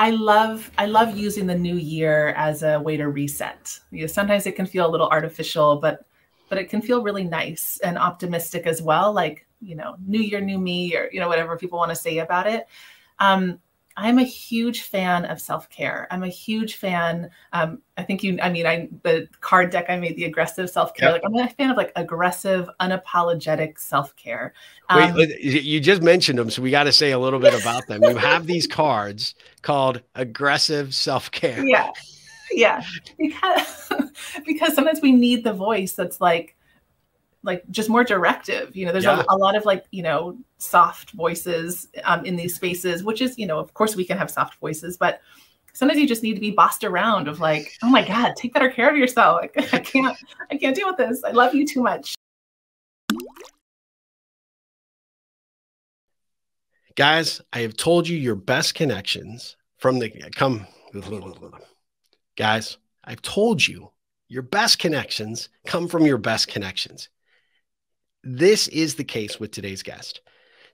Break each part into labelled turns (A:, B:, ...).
A: I love I love using the new year as a way to reset. You know, sometimes it can feel a little artificial, but but it can feel really nice and optimistic as well. Like you know, new year, new me, or you know, whatever people want to say about it. Um, I'm a huge fan of self care. I'm a huge fan. Um, I think you. I mean, I the card deck I made the aggressive self care. Yep. Like I'm a fan of like aggressive, unapologetic self care.
B: Um, Wait, you just mentioned them, so we got to say a little bit about them. You have these cards called aggressive self care.
A: Yeah, yeah, because because sometimes we need the voice that's like like just more directive you know there's yeah. a, a, lot of like you know soft voices um, in these spaces which is you know of course we can have soft voices but sometimes you just need to be bossed around of like oh my god take better care of yourself. Like, i can't i can't deal with this. I love you too much.
B: Guys i have told you your best connections from the come guys i've told you your best connections come from your best connections this is the case with today's guest.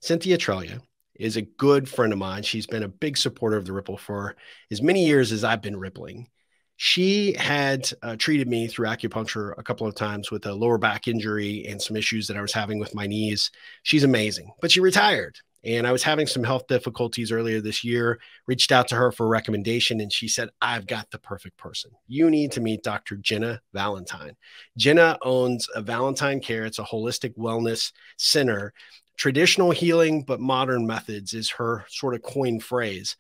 B: Cynthia Trelia is a good friend of mine. She's been a big supporter of the Ripple for as many years as I've been rippling. She had uh, treated me through acupuncture a couple of times with a lower back injury and some issues that I was having with my knees. She's amazing, but she retired and I was having some health difficulties earlier this year. Reached out to her for a recommendation, and she said, I've got the perfect person. You need to meet Dr. Jenna Valentine. Jenna owns a Valentine Care, it's a holistic wellness center. Traditional healing, but modern methods is her sort of coin phrase.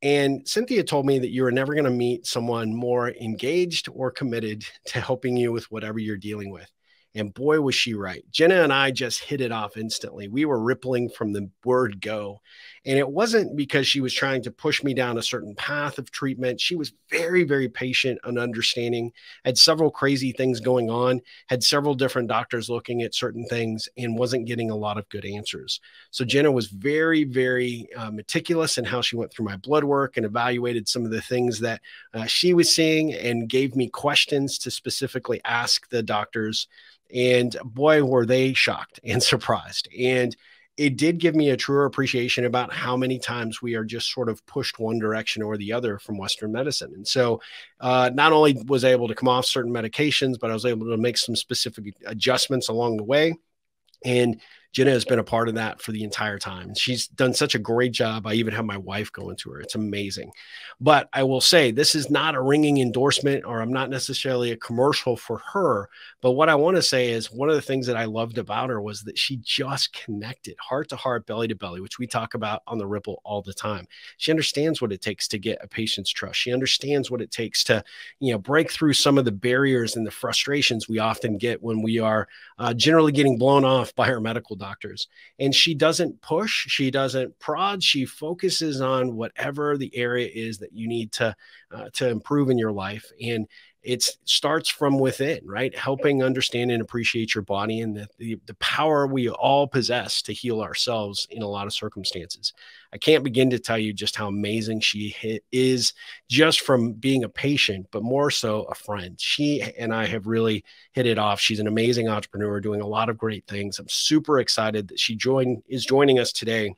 B: And Cynthia told me that you are never going to meet someone more engaged or committed to helping you with whatever you're dealing with. And boy, was she right. Jenna and I just hit it off instantly. We were rippling from the word go. And it wasn't because she was trying to push me down a certain path of treatment. She was very, very patient and understanding, had several crazy things going on, had several different doctors looking at certain things, and wasn't getting a lot of good answers. So Jenna was very, very uh, meticulous in how she went through my blood work and evaluated some of the things that uh, she was seeing and gave me questions to specifically ask the doctors and boy, were they shocked and surprised. And it did give me a truer appreciation about how many times we are just sort of pushed one direction or the other from Western medicine. And so, uh, not only was I able to come off certain medications, but I was able to make some specific adjustments along the way. And Jenna has been a part of that for the entire time. She's done such a great job. I even have my wife going to her. It's amazing. But I will say this is not a ringing endorsement or I'm not necessarily a commercial for her. But what I want to say is one of the things that I loved about her was that she just connected heart to heart, belly to belly, which we talk about on the Ripple all the time. She understands what it takes to get a patient's trust. She understands what it takes to, you know, break through some of the barriers and the frustrations we often get when we are uh, generally getting blown off by our medical doctors. And she doesn't push, she doesn't prod, she focuses on whatever the area is that you need to uh, to improve in your life. And it starts from within, right? Helping understand and appreciate your body and the, the, the, power we all possess to heal ourselves in a lot of circumstances. I can't begin to tell you just how amazing she is just from being a patient, but more so a friend. She and I have really hit it off. She's an amazing entrepreneur doing a lot of great things. I'm super excited that she joined is joining us today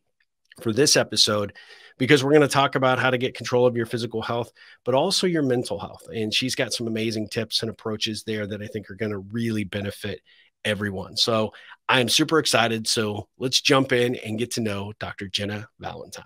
B: for this episode because we're going to talk about how to get control of your physical health, but also your mental health. And she's got some amazing tips and approaches there that I think are going to really benefit everyone. So I'm super excited. So let's jump in and get to know Dr. Jenna Valentine.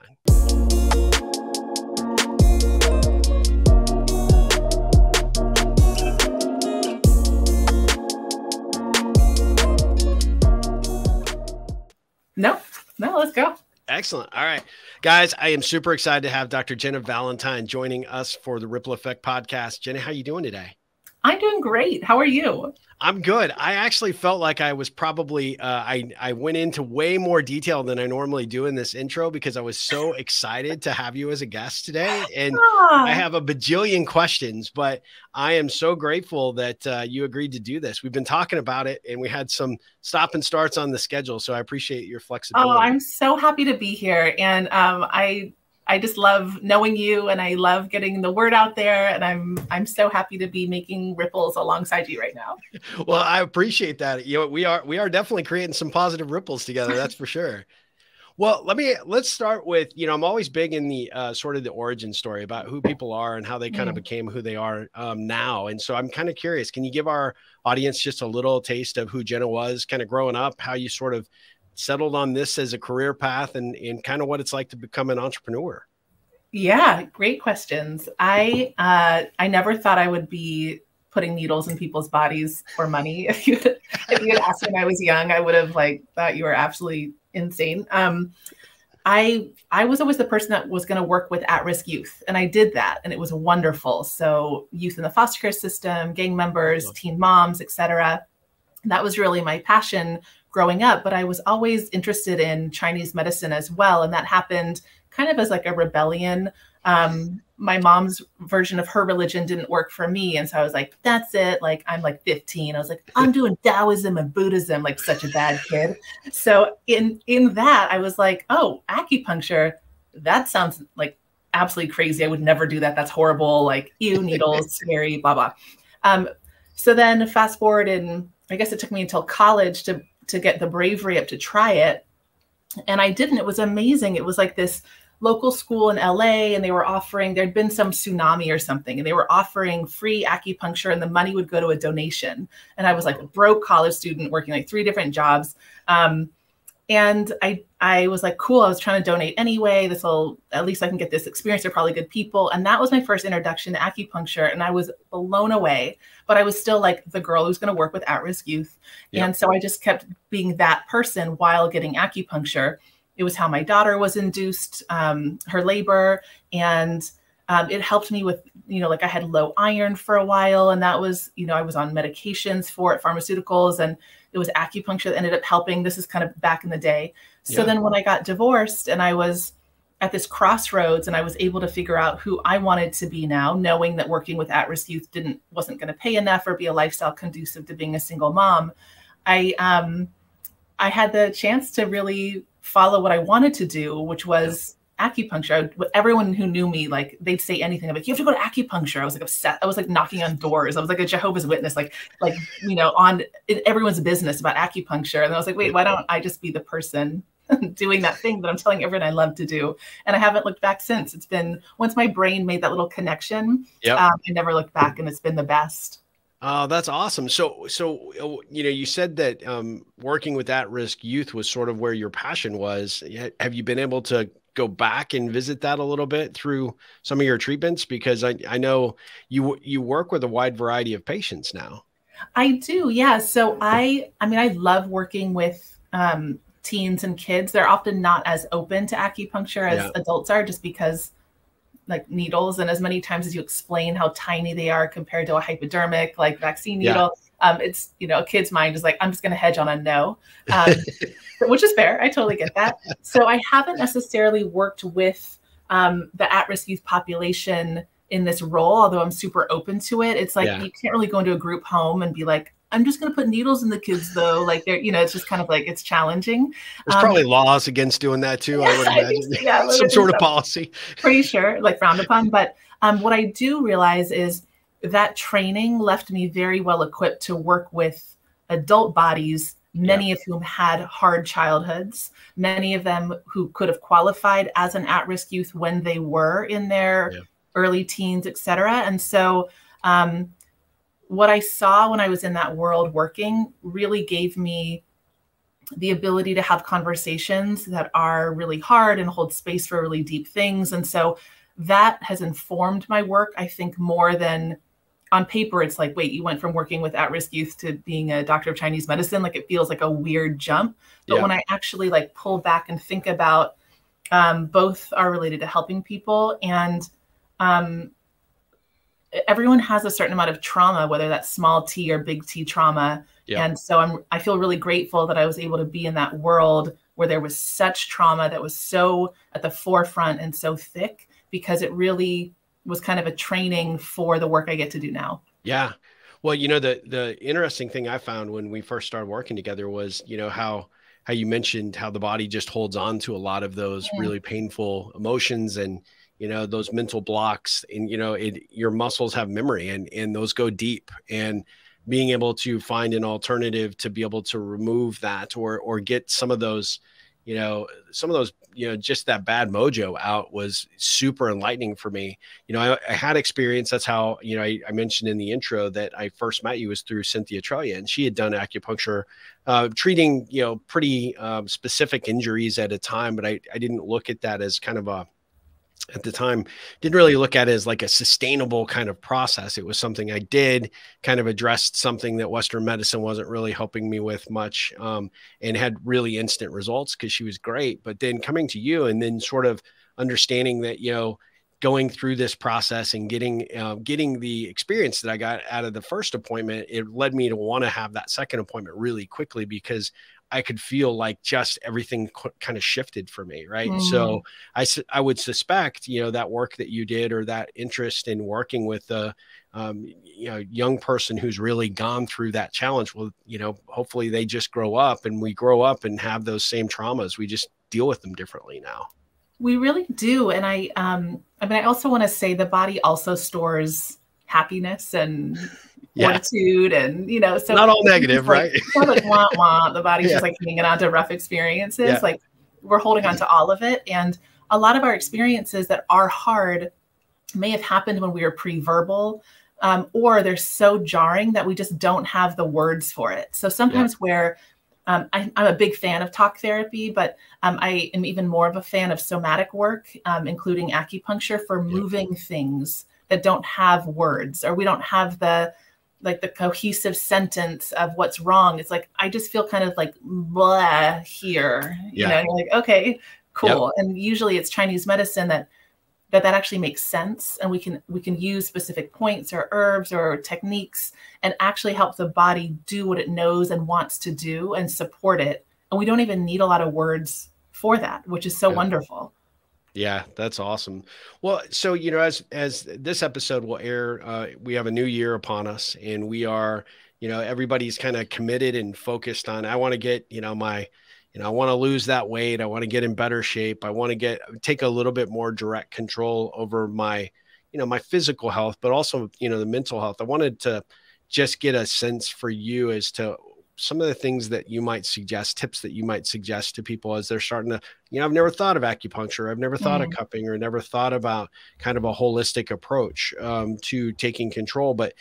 A: No, no, let's go.
B: Excellent. All right. Guys, I am super excited to have Dr. Jenna Valentine joining us for the Ripple Effect podcast. Jenna, how are you doing today?
A: I'm doing great. How are you?
B: I'm good. I actually felt like I was probably uh, I I went into way more detail than I normally do in this intro because I was so excited to have you as a guest today, and I have a bajillion questions. But I am so grateful that uh, you agreed to do this. We've been talking about it, and we had some stop and starts on the schedule, so I appreciate your flexibility.
A: Oh, I'm so happy to be here, and um, I I just love knowing you and I love getting the word out there and I'm I'm so happy to be making ripples alongside you right now.
B: Well, I appreciate that. You know, we are we are definitely creating some positive ripples together, that's for sure. Well, let me let's start with you know I'm always big in the uh, sort of the origin story about who people are and how they kind of became who they are um, now, and so I'm kind of curious. Can you give our audience just a little taste of who Jenna was, kind of growing up, how you sort of settled on this as a career path, and and kind of what it's like to become an entrepreneur?
A: Yeah, great questions. I uh, I never thought I would be putting needles in people's bodies for money. If you if you had asked me when I was young, I would have like thought you were absolutely insane. Um, I I was always the person that was going to work with at-risk youth, and I did that, and it was wonderful. So youth in the foster care system, gang members, teen moms, etc. That was really my passion growing up. But I was always interested in Chinese medicine as well, and that happened kind of as like a rebellion um, my mom's version of her religion didn't work for me. And so I was like, that's it. Like, I'm like 15. I was like, I'm doing Taoism and Buddhism, like such a bad kid. So in in that, I was like, oh, acupuncture, that sounds like absolutely crazy. I would never do that. That's horrible. Like, ew, needles, scary, blah, blah. Um, so then fast forward and I guess it took me until college to to get the bravery up to try it. And I didn't. It was amazing. It was like this local school in LA and they were offering, there'd been some tsunami or something, and they were offering free acupuncture and the money would go to a donation. And I was like a broke college student working like three different jobs. Um, and I I was like, cool, I was trying to donate anyway. This will at least I can get this experience. They're probably good people. And that was my first introduction to acupuncture. And I was blown away. But I was still like the girl who's going to work with at-risk youth. Yep. And so I just kept being that person while getting acupuncture it was how my daughter was induced um, her labor and um, it helped me with you know like i had low iron for a while and that was you know i was on medications for it pharmaceuticals and it was acupuncture that ended up helping this is kind of back in the day so yeah. then when i got divorced and i was at this crossroads and i was able to figure out who i wanted to be now knowing that working with at-risk youth didn't wasn't going to pay enough or be a lifestyle conducive to being a single mom i um i had the chance to really follow what I wanted to do, which was acupuncture. I, everyone who knew me, like they'd say anything. I'm like, you have to go to acupuncture. I was like upset. I was like knocking on doors. I was like a Jehovah's Witness, like like you know, on everyone's business about acupuncture. And I was like, wait, why don't I just be the person doing that thing that I'm telling everyone I love to do? And I haven't looked back since. It's been once my brain made that little connection. Yeah, um, I never looked back, and it's been the best.
B: Oh, that's awesome. So, so uh, you know, you said that um, working with at-risk youth was sort of where your passion was. Have you been able to go back and visit that a little bit through some of your treatments? Because I, I know you you work with a wide variety of patients now.
A: I do, yeah. So I, I mean, I love working with um, teens and kids. They're often not as open to acupuncture as yeah. adults are, just because like needles and as many times as you explain how tiny they are compared to a hypodermic like vaccine needle yeah. um, it's you know a kid's mind is like i'm just going to hedge on a no um, which is fair i totally get that so i haven't necessarily worked with um, the at-risk youth population in this role although i'm super open to it it's like yeah. you can't really go into a group home and be like I'm just going to put needles in the kids though. Like they're, you know, it's just kind of like it's challenging.
B: There's um, probably laws against doing that too. Yeah, I would imagine. I yeah, some sort of policy.
A: Pretty sure, like frowned upon. But um, what I do realize is that training left me very well equipped to work with adult bodies many yeah. of whom had hard childhoods, many of them who could have qualified as an at-risk youth when they were in their yeah. early teens, et cetera. And so um, what I saw when I was in that world working really gave me the ability to have conversations that are really hard and hold space for really deep things. And so that has informed my work, I think, more than on paper. It's like, wait, you went from working with at risk youth to being a doctor of Chinese medicine. Like it feels like a weird jump. But yeah. when I actually like pull back and think about um, both are related to helping people and um, everyone has a certain amount of trauma, whether that's small t or big T trauma. Yeah. And so I'm I feel really grateful that I was able to be in that world where there was such trauma that was so at the forefront and so thick because it really was kind of a training for the work I get to do now.
B: Yeah. Well, you know, the the interesting thing I found when we first started working together was, you know, how how you mentioned how the body just holds on to a lot of those yeah. really painful emotions and you know those mental blocks and you know it your muscles have memory and and those go deep and being able to find an alternative to be able to remove that or or get some of those you know, some of those, you know, just that bad mojo out was super enlightening for me. You know, I, I had experience. That's how, you know, I, I, mentioned in the intro that I first met you was through Cynthia Trellia, and she had done acupuncture, uh, treating, you know, pretty um, specific injuries at a time. But I, I didn't look at that as kind of a, at the time didn't really look at it as like a sustainable kind of process. It was something i did kind of addressed something that western medicine wasn't really helping me with much um, and had really instant results because she was great. But then coming to you and then sort of understanding that you know going through this process and getting uh, getting the experience that I got out of the first appointment, it led me to want to have that second appointment really quickly because I could feel like just everything kind of shifted for me, right? Mm. So I I would suspect, you know, that work that you did or that interest in working with a um, you know young person who's really gone through that challenge. Well, you know, hopefully they just grow up and we grow up and have those same traumas. We just deal with them differently now.
A: We really do, and I um, I mean, I also want to say the body also stores happiness and yeah. fortitude and you know so
B: not all negative
A: like,
B: right?
A: like wah, wah, the body's yeah. just like hanging on to rough experiences. Yeah. like we're holding on to all of it. And a lot of our experiences that are hard may have happened when we were pre-verbal um, or they're so jarring that we just don't have the words for it. So sometimes where um, I, am a big fan of talk therapy, but um, I am even more of a fan of somatic work, um, including acupuncture for moving things that don't have words or we don't have the like the cohesive sentence of what's wrong. It's like I just feel kind of like blah here. Yeah. You know, like, okay, cool. Yep. And usually it's Chinese medicine that that that actually makes sense and we can we can use specific points or herbs or techniques and actually help the body do what it knows and wants to do and support it. And we don't even need a lot of words for that, which is so yeah. wonderful.
B: Yeah, that's awesome. Well, so you know, as as this episode will air, uh, we have a new year upon us, and we are, you know, everybody's kind of committed and focused on. I want to get, you know, my, you know, I want to lose that weight. I want to get in better shape. I want to get take a little bit more direct control over my, you know, my physical health, but also, you know, the mental health. I wanted to just get a sense for you as to some of the things that you might suggest, tips that you might suggest to people as they're starting to, you know, I've never thought of acupuncture, I've never thought mm. of cupping, or never thought about kind of a holistic approach um, to taking control. But,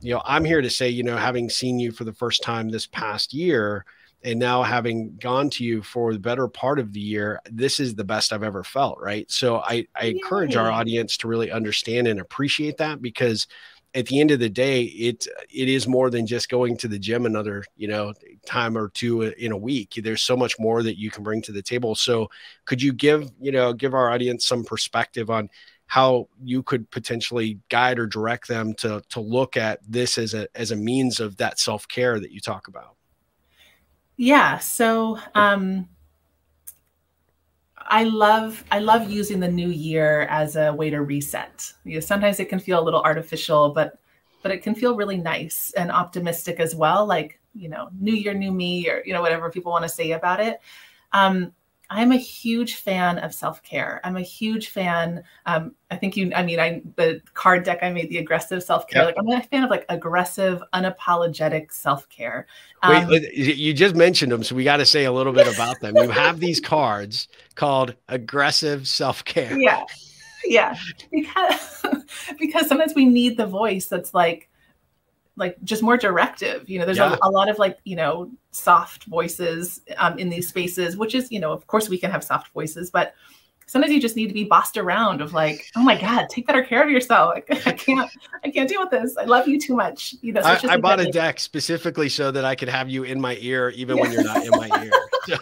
B: you know, I'm here to say, you know, having seen you for the first time this past year, and now having gone to you for the better part of the year this is the best i've ever felt right so i i encourage our audience to really understand and appreciate that because at the end of the day, it it is more than just going to the gym another you know time or two in a week. There's so much more that you can bring to the table. So, could you give you know give our audience some perspective on how you could potentially guide or direct them to to look at this as a as a means of that self care that you talk about?
A: Yeah. So. um I love I love using the new year as a way to reset. You know, sometimes it can feel a little artificial, but but it can feel really nice and optimistic as well. Like you know, new year, new me, or you know, whatever people want to say about it. Um, I'm a huge fan of self care. I'm a huge fan. Um, I think you, I mean, I the card deck I made the aggressive self care. Yep. Like I'm a fan of like aggressive, unapologetic self care.
B: Um, Wait, you just mentioned them, so we got to say a little bit about them. You have these cards called aggressive self care.
A: Yeah, yeah, because because sometimes we need the voice that's like like just more directive you know there's yeah. a, a, lot of like you know soft voices um, in these spaces which is you know of course we can have soft voices but sometimes you just need to be bossed around of like oh my god take better care of yourself like, i can't i can't deal with this i love you too much you know so
B: I, I bought a deck specifically so that i could have you in my ear even yeah. when you're not in my ear so.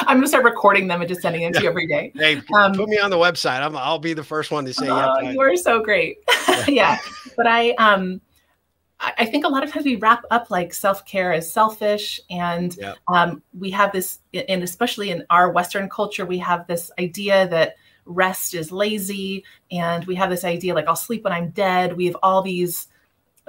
A: I'm gonna start recording them and just sending them yeah. to you every day.
B: Hey, um, put me on the website. I'm, I'll be the first one to say.
A: Oh,
B: yeah,
A: you are so great. yeah, but I um I think a lot of times we wrap up like self care as selfish, and yep. um, we have this, and especially in our Western culture, we have this idea that rest is lazy, and we have this idea like I'll sleep when I'm dead. We have all these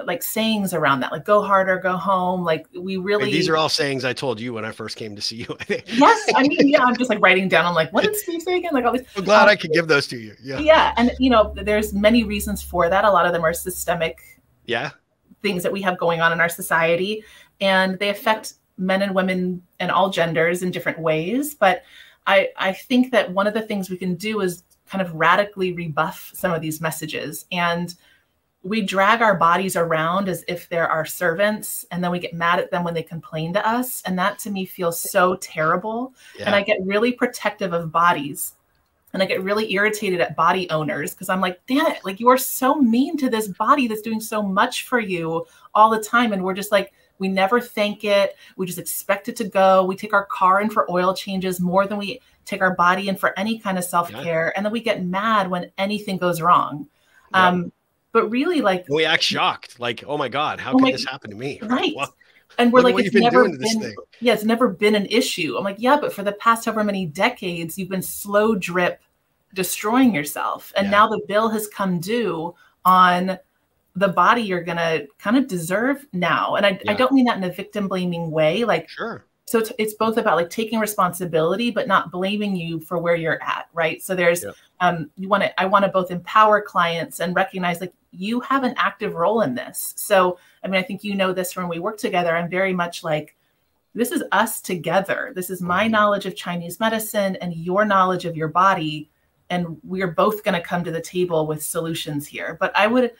A: like sayings around that, like go harder, go home. Like we really
B: these are all sayings I told you when I first came to see you.
A: yes, I mean, yeah, I'm just like writing down. I'm like, what did Steve say again? Like all these.
B: I'm glad um, I could give those to you. Yeah,
A: yeah, and you know, there's many reasons for that. A lot of them are systemic.
B: Yeah
A: things that we have going on in our society and they affect men and women and all genders in different ways. But I, I think that one of the things we can do is kind of radically rebuff some of these messages. And we drag our bodies around as if they're our servants and then we get mad at them when they complain to us and that to me feels so terrible yeah. and i get really protective of bodies and i get really irritated at body owners because i'm like damn it like you are so mean to this body that's doing so much for you all the time and we're just like we never thank it we just expect it to go we take our car in for oil changes more than we take our body in for any kind of self-care yeah. and then we get mad when anything goes wrong yeah. um, but really, like
B: we act shocked, like, oh my god, how oh could this happen to me?
A: Right. Well, and we're like, like it's never been, yeah, it's never been an issue. I'm like, yeah, but for the past however many decades, you've been slow drip destroying yourself, and yeah. now the bill has come due on the body you're gonna kind of deserve now. And I, yeah. I don't mean that in a victim blaming way, like
B: sure
A: so it's, it's both about like taking responsibility but not blaming you for where you're at right? So there's yeah. um you want to i want to both empower clients and recognize like you have an active role in this. So i mean i think you know this from when we work together. I'm very much like this is us together. This is my mm-hmm. knowledge of chinese medicine and your knowledge of your body and we're both going to come to the table with solutions here. But i would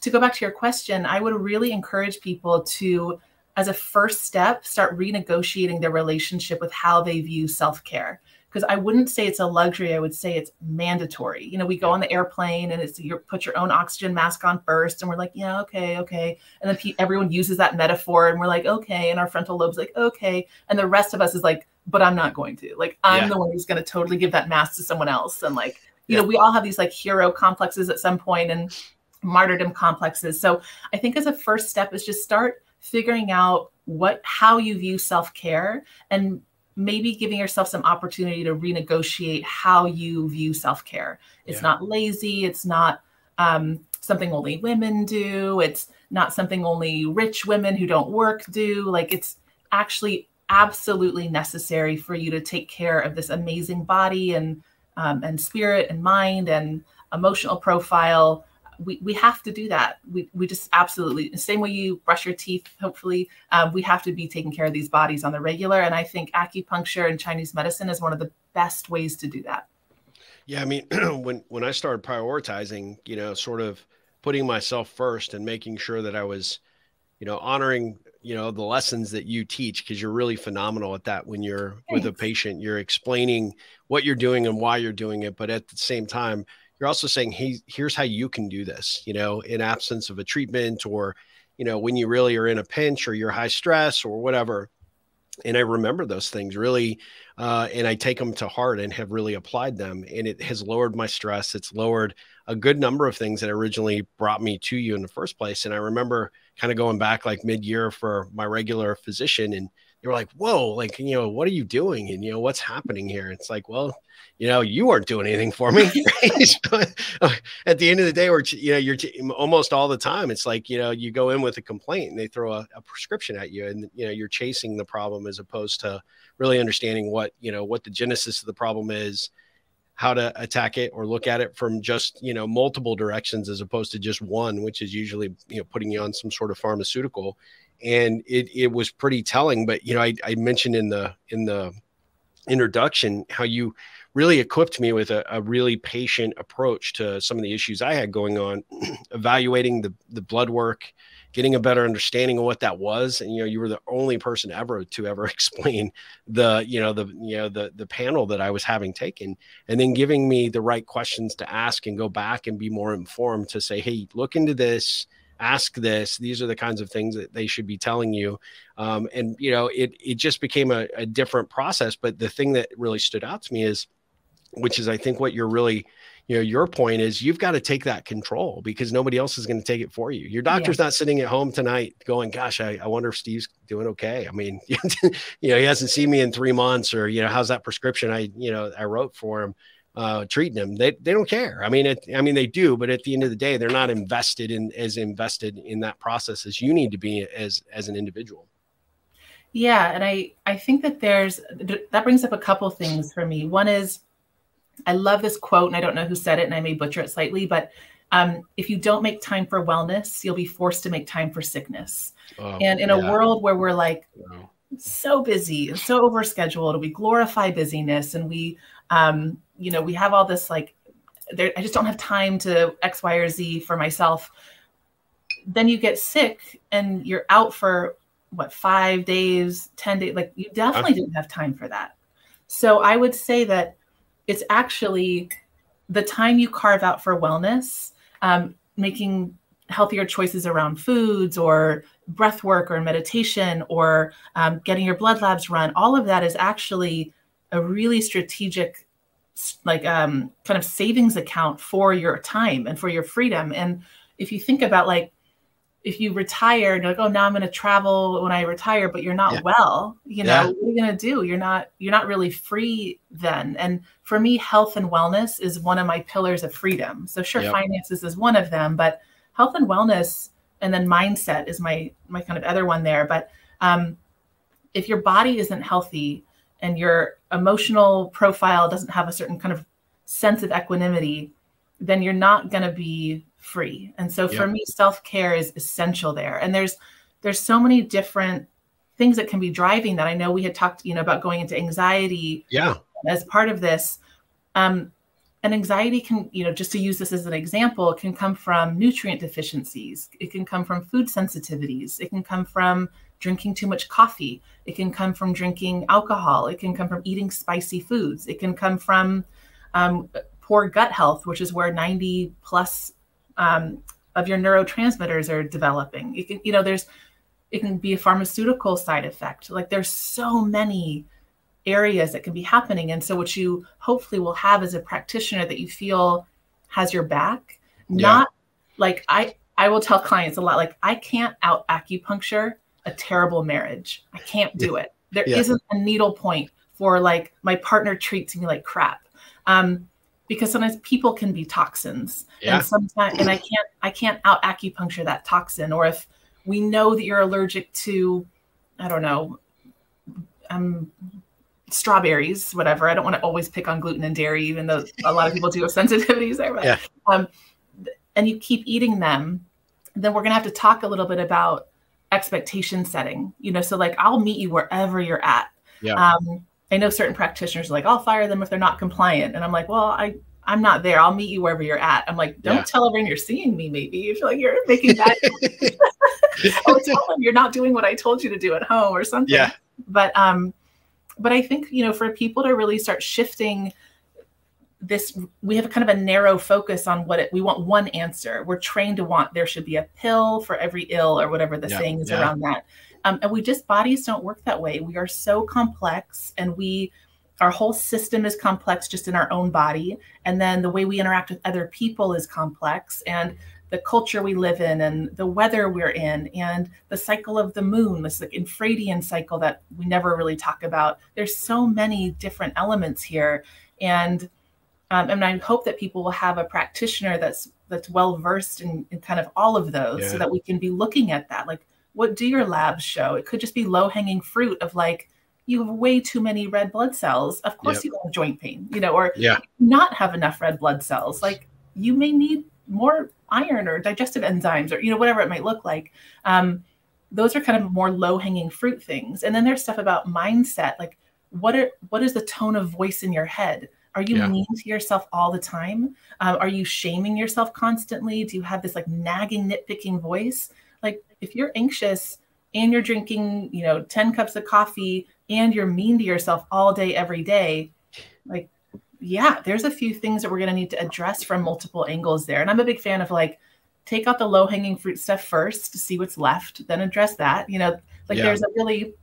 A: to go back to your question i would really encourage people to as a first step, start renegotiating their relationship with how they view self care. Because I wouldn't say it's a luxury, I would say it's mandatory. You know, we go on the airplane and it's you put your own oxygen mask on first, and we're like, yeah, okay, okay. And then everyone uses that metaphor, and we're like, okay. And our frontal lobe's like, okay. And the rest of us is like, but I'm not going to. Like, I'm yeah. the one who's going to totally give that mask to someone else. And like, you yeah. know, we all have these like hero complexes at some point and martyrdom complexes. So I think as a first step is just start figuring out what how you view self-care and maybe giving yourself some opportunity to renegotiate how you view self-care it's yeah. not lazy it's not um, something only women do it's not something only rich women who don't work do like it's actually absolutely necessary for you to take care of this amazing body and um, and spirit and mind and emotional profile we, we have to do that. We, we just absolutely, the same way you brush your teeth, hopefully, um, we have to be taking care of these bodies on the regular. And I think acupuncture and Chinese medicine is one of the best ways to do that.
B: Yeah. I mean, when, when I started prioritizing, you know, sort of putting myself first and making sure that I was, you know, honoring, you know, the lessons that you teach, because you're really phenomenal at that when you're Thanks. with a patient, you're explaining what you're doing and why you're doing it. But at the same time, you're also saying, hey, here's how you can do this, you know, in absence of a treatment or, you know, when you really are in a pinch or you're high stress or whatever. And I remember those things really, uh, and I take them to heart and have really applied them. And it has lowered my stress. It's lowered a good number of things that originally brought me to you in the first place. And I remember kind of going back like mid year for my regular physician and were like, whoa, like, you know, what are you doing? And, you know, what's happening here? It's like, well, you know, you aren't doing anything for me. Uh, at the end of the day, we're, you know, you're almost all the time. It's like, you know, you go in with a complaint and they throw a, a prescription at you and, you know, you're chasing the problem as opposed to really understanding what, you know, what the genesis of the problem is, how to attack it or look at it from just you know multiple directions as opposed to just one which is usually you know putting you on some sort of pharmaceutical and it it was pretty telling. But you know, I, I mentioned in the in the introduction how you really equipped me with a, a, really patient approach to some of the issues I had going on, evaluating the the blood work, getting a better understanding of what that was. And you know, you were the only person ever to ever explain the you know the you know the the panel that I was having taken, and then giving me the right questions to ask and go back and be more informed to say, hey, look into this ask this these are the kinds of things that they should be telling you. Um, and you know it it just became a, a different process. But the thing that really stood out to me is which is i think what you're really you know your point is you've got to take that control because nobody else is going to take it for you. Your doctor's yeah. not sitting at home tonight going gosh I, I wonder if steve's doing okay. I mean you know he hasn't seen me in three months or you know how's that prescription i you know i wrote for him uh, treating them. They, they don't care. I mean, it, I mean, they do, but at the end of the day, they're not invested in as invested in that process as you need to be as, as an individual.
A: Yeah. And I, I think that there's, that brings up a couple things for me. One is, I love this quote and I don't know who said it and I may butcher it slightly, but um, if you don't make time for wellness, you'll be forced to make time for sickness. Oh, and in yeah. a world where we're like, so busy, and so overscheduled. We glorify busyness, and we, um, you know, we have all this like, there, I just don't have time to X, Y, or Z for myself. Then you get sick, and you're out for what five days, ten days. Like you definitely okay. didn't have time for that. So I would say that it's actually the time you carve out for wellness, um, making healthier choices around foods or breath work or meditation or um, getting your blood labs run all of that is actually a really strategic like um, kind of savings account for your time and for your freedom and if you think about like if you retire and you're like oh now i'm going to travel when i retire but you're not yeah. well you know yeah. what are you going to do you're not you're not really free then and for me health and wellness is one of my pillars of freedom so sure yep. finances is one of them but health and wellness and then mindset is my my kind of other one there but um, if your body isn't healthy and your emotional profile doesn't have a certain kind of sense of equanimity then you're not going to be free. And so for me self-care is essential there. And there's there's so many different things that can be driving that. I know we had talked you know about going into anxiety
B: yeah.
A: as part of this. Um, and anxiety can, you know, just to use this as an example, can come from nutrient deficiencies. It can come from food sensitivities. It can come from drinking too much coffee. It can come from drinking alcohol. It can come from eating spicy foods. It can come from um, poor gut health, which is where 90 plus um, of your neurotransmitters are developing. It can, you know, there's, it can be a pharmaceutical side effect. Like there's so many areas that can be happening. And so, what you hopefully will have as a practitioner that you feel has your back, yeah. not like I, I will tell clients a lot, like, I can't out acupuncture a terrible marriage. I can't do it. There yeah. not a needle point for like my partner treats me like crap. Um, because sometimes people can be toxins yeah. and sometimes and I can't I can't out acupuncture that toxin or if we know that you're allergic to I don't know um strawberries, whatever. I don't want to always pick on gluten and dairy, even though a lot of people do have sensitivities there. But,
B: yeah.
A: um, and you keep eating them, then we're gonna have to talk a little bit about expectation setting. You know, so like I'll meet you wherever you're at.
B: Yeah.
A: Um, I know certain practitioners are like, I'll fire them if they're not compliant, and I'm like, well, I I'm not there. I'll meet you wherever you're at. I'm like, don't yeah. tell everyone you're seeing me. Maybe you feel like you're making that. oh, tell them you're not doing what I told you to do at home or something.
B: Yeah.
A: But um, but I think, you know, for people to really start shifting this, we have a kind of a narrow focus on what it, we want one answer. We're trained to want there should be a pill for every ill or whatever the yeah, saying is yeah. around that. Um, and we just, bodies don't work that way. We are so complex and we, our whole system is complex just in our own body. And then the way we interact with other people is complex. And the culture we live in and the weather we're in and the cycle of the moon, this like infradian cycle that we never really talk about. There's so many different elements here. And um, and I hope that people will have a practitioner that's that's well versed in, in, kind of all of those yeah. so that we can be looking at that. Like what do your labs show? It could just be low hanging fruit of like you have way too many red blood cells. Of course yep. you have joint pain, you know, or
B: yeah.
A: not have enough red blood cells. Like you may need more iron or digestive enzymes or you know whatever it might look like um, those are kind of more low hanging fruit things. And then there's stuff about mindset like what are what is the tone of voice in your head? Are you yeah. mean to yourself all the time? Um, are you shaming yourself constantly? Do you have this like nagging nitpicking voice? Like if you're anxious and you're drinking you know 10 cups of coffee and you're mean to yourself all day every day like yeah, there's a few things that we're going to need to address from multiple angles there. And I'm a big fan of like, take out the low hanging fruit stuff first to see what's left, then address that. You know, like yeah. there's a really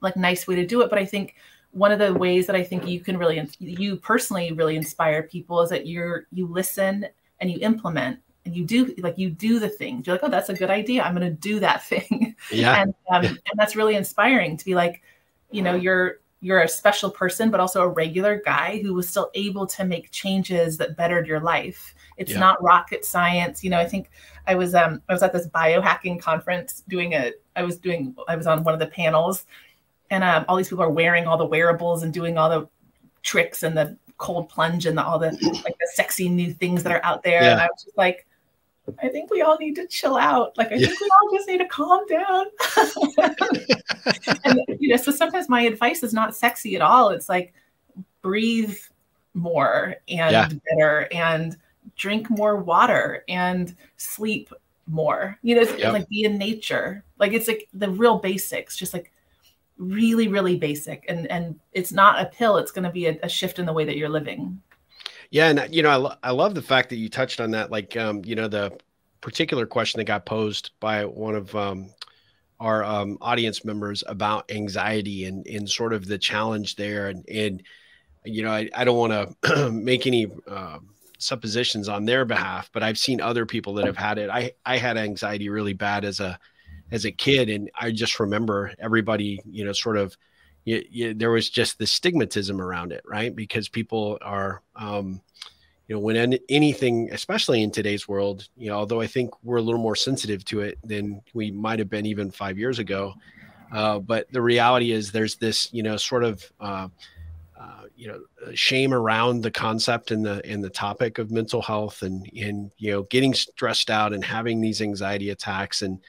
A: like nice way to do it. But I think one of the ways that I think you can really, you personally really inspire people is that you're, you listen and you implement and you do like you do the thing. You're like, oh, that's a good idea. I'm going to do that thing.
B: Yeah.
A: and um, and that's really inspiring to be like, you know, you're you're a special person, but also a regular guy who was still able to make changes that bettered your life. It's yeah. not rocket science. You know, I think I was um I was at this biohacking conference doing a I was doing I was on one of the panels and um, all these people are wearing all the wearables and doing all the tricks and the cold plunge and the, all the like the sexy new things that are out there. Yeah. And I was just like, I think we all need to chill out. Like I yeah. think we all just need to calm down. and you know, so sometimes my advice is not sexy at all. It's like breathe more and yeah. better and drink more water and sleep more. You know, yep. like be in nature. Like it's like the real basics, just like really, really basic. And and it's not a pill. It's going to be a, a shift in the way that you're living.
B: Yeah, and you know, I, lo- I love the fact that you touched on that. Like, um, you know, the particular question that got posed by one of um, our um, audience members about anxiety and and sort of the challenge there, and and you know, I, I don't want to make any uh, suppositions on their behalf, but I've seen other people that have had it. I I had anxiety really bad as a as a kid, and I just remember everybody, you know, sort of you, you, there was just the stigmatism around it, right? Because people are, um, you know, when any, anything, especially in today's world, you know, although I think we're a little more sensitive to it than we might have been even five years ago. Uh, but the reality is there's this, you know, sort of, uh, uh, you know, shame around the concept and the and the topic of mental health and and you know getting stressed out and having these anxiety attacks and